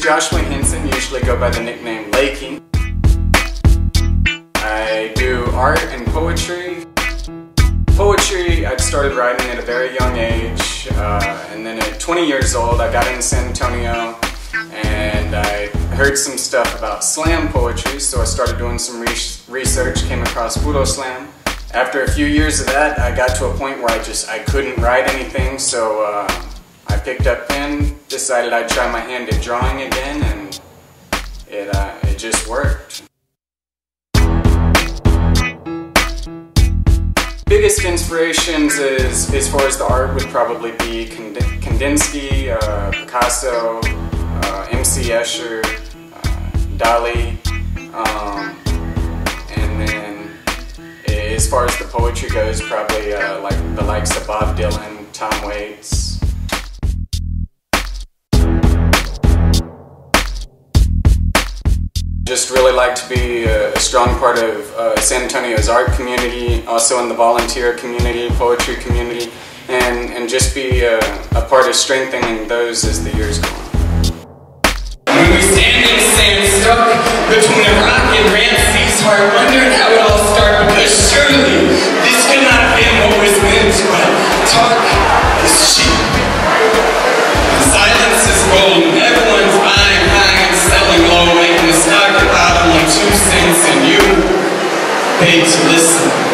Joshua Hinson, usually go by the nickname Lakey. I do art and poetry. Poetry, I started writing at a very young age, uh, and then at 20 years old I got into San Antonio and I heard some stuff about slam poetry, so I started doing some re research, came across Puro Slam. After a few years of that, I got to a point where I just, I couldn't write anything, so uh, I picked up pen, decided I'd try my hand at drawing again, and it, uh, it just worked. Biggest inspirations is, as far as the art would probably be Kandinsky, uh, Picasso, uh, MC Escher, uh, Dali, um, and then as far as the poetry goes, probably uh, like the likes of Bob Dylan, Tom Waits, Just really like to be a, strong part of uh, San Antonio's art community, also in the volunteer community, poetry community, and, and just be a, a part of strengthening those as the years go on. We between a rock and this